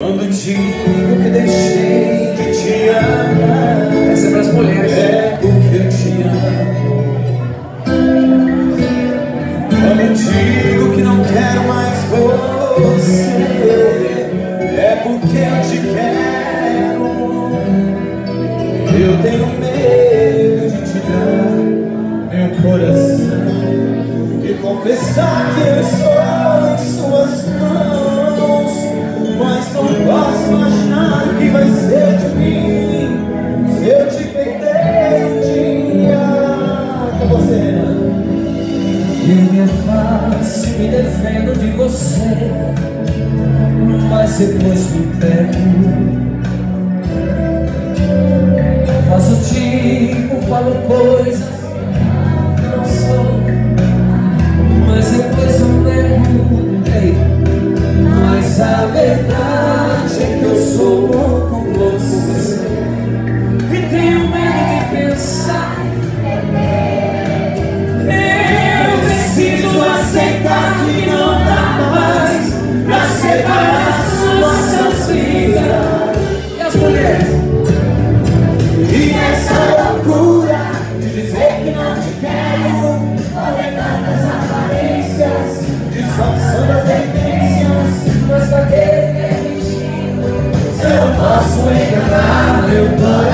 Quando digo que deixei de te amar. Essa é para as mulheres. É porque eu te amo. Quando digo que não quero mais você É porque eu te quero. Eu tenho medo de te dar meu coração E confessar que eu estou posso imaginar o que vai ser de mim. Se eu te perder um dia Com você Eu me afasto, me defendo de você, mas depois me pego. Faço tipo, falo coisas é que Posso enganar meu coração